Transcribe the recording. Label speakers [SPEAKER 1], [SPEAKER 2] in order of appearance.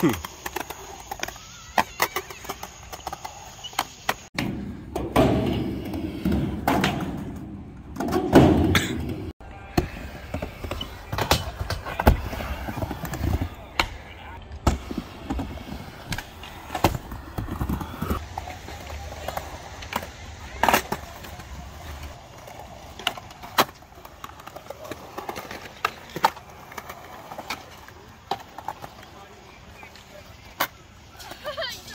[SPEAKER 1] Hmm.